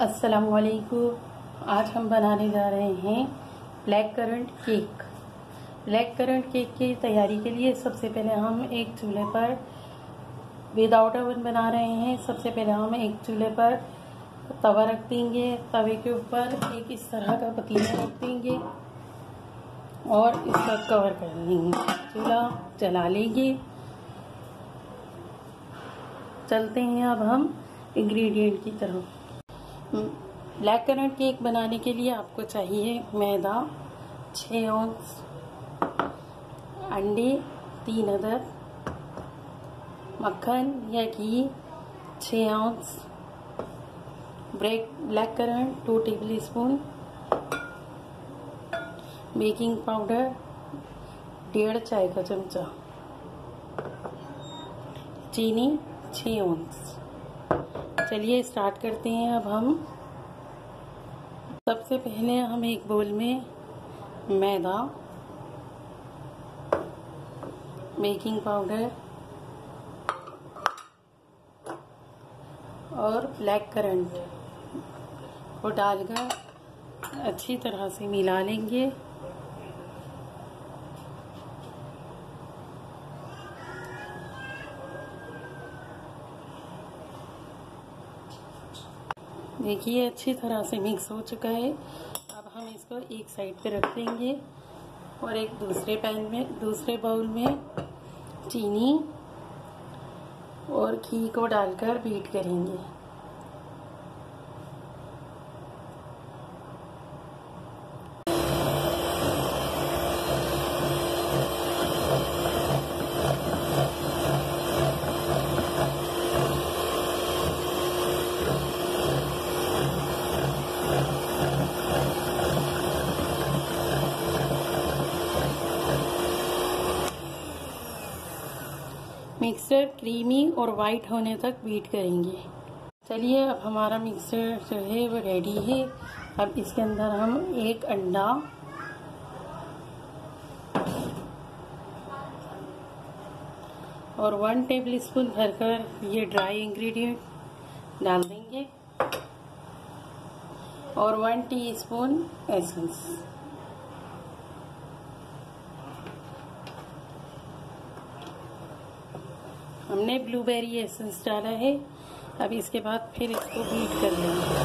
असलकुम आज हम बनाने जा रहे हैं black currant cake. Black currant cake की तैयारी के लिए सबसे पहले हम एक चूल्हे पर विदाउट ओवन बना रहे हैं। सबसे पहले हम एक चूल्हे पर तवा रख देंगे। तवे के ऊपर एक इस तरह का पतीला रख देंगे और इसका कवर कर लेंगे। चूल्हा जला लेंगे। चलते हैं अब हम इंग्रेडिएंट की तरफ़। ब्लैक करंट केक बनाने के लिए आपको चाहिए मैदा छः औंस अंडे, तीन अदर मक्खन या घी छः ounce break black currant two tablespoon baking powder डेढ़ चाय का चमचा, चीनी छः औंस चलिए स्टार्ट करते हैं। अब हम सबसे पहले हम एक बोल में मैदा बेकिंग पाउडर और ब्लैक करंट को डालकर अच्छी तरह से मिला लेंगे। देखिए अच्छी तरह से मिक्स हो चुका है। अब हम इसको एक साइड पे रख देंगे और एक दूसरे पैन में, दूसरे बाउल में चीनी और घी को डालकर बीट करेंगे। मिक्सर क्रीमी और वाइट होने तक बीट करेंगे। चलिए, अब हमारा मिक्सर जो है वो रेडी है। अब इसके अंदर हम एक अंडा और वन टेबल स्पून भरकर ये ड्राई इंग्रेडिएंट डाल देंगे और वन टीस्पून एसेंस हमने ब्लूबेरी एसेंस डाला है। अब इसके बाद फिर इसको बीट कर लेंगे।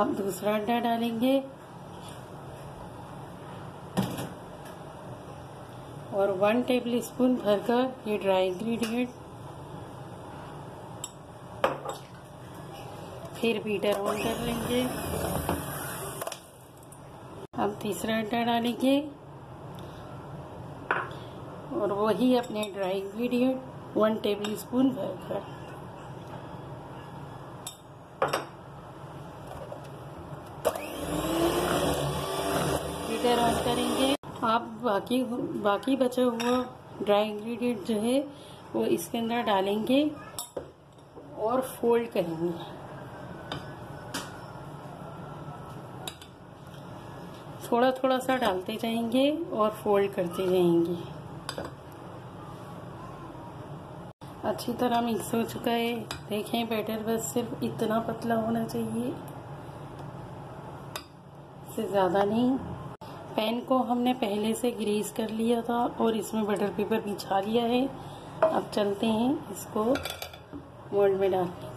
अब दूसरा अंडा डालेंगे। और वन टेबल स्पून भर का ये ड्राई इंग्रेडिएंट फिर बीटर ऑन कर लेंगे। अब तीसरा अंडा डालेंगे। और वही अपने dry ingredient one tablespoon heater on करेंगे। आप बाकी बाकी बचा हुआ ड्राई इंग्रेडिएंट जो है, वो इसके अंदर डालेंगे और फोल्ड करेंगे। थोड़ा थोड़ा सा डालते जाएँगे और फोल्ड करते जाएँगे। अच्छी तरह मिक्स हो चुका है। देखें बैटर बस सिर्फ़ इतना पतला होना चाहिए। से ज़्यादा नहीं। पैन को हमने पहले से ग्रीस कर लिया था और इसमें बटर पेपर बिछा लिया है। अब चलते हैं इसको मोल्ड में डालने।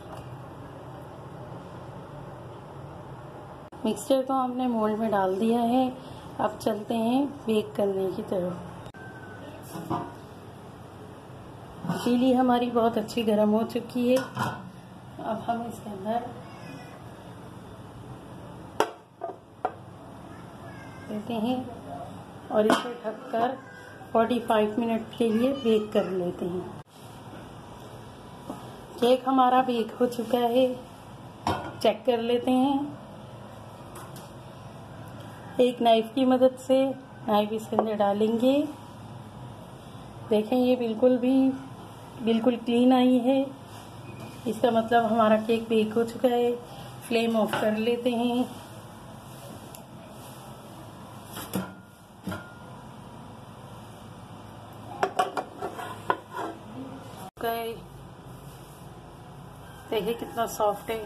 मिक्सचर को हमने मोल्ड में डाल दिया है। अब चलते हैं बेक करने की तरफ़। चीली हमारी बहुत अच्छी गर्म हो चुकी है। अब हम इसके अंदर देते हैं और इसे ढक ढककर 45 मिनट के लिए बेक कर लेते हैं। केक हमारा बेक हो चुका है। चेक कर लेते हैं। एक नाइफ की मदद से नाइफ इसके अंदर डालेंगे। देखें, ये बिल्कुल भी बिल्कुल क्लीन आई है। इसका मतलब हमारा केक बेक हो चुका है। फ्लेम ऑफ़ कर लेते हैं। देखिए कितना सॉफ्ट है।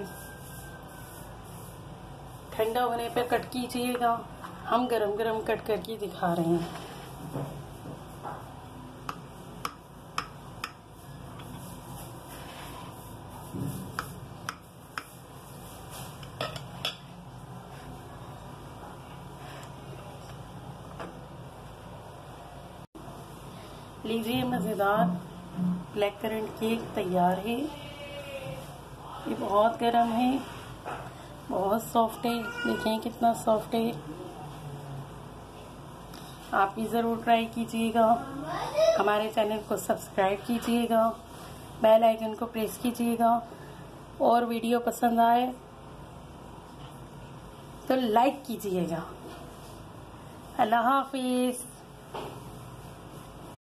ठंडा होने पे कट कीजिएगा। हम गरम गरम कट करके दिखा रहे हैं। लीजिए, मज़ेदार ब्लैक करंट केक तैयार है। ये बहुत गर्म है, बहुत सॉफ्ट है। देखें कितना सॉफ्ट है। आप भी ज़रूर ट्राई कीजिएगा। हमारे चैनल को सब्सक्राइब कीजिएगा। बेल आइकन को प्रेस कीजिएगा। और वीडियो पसंद आए तो लाइक कीजिएगा। अल्लाह हाफिज़।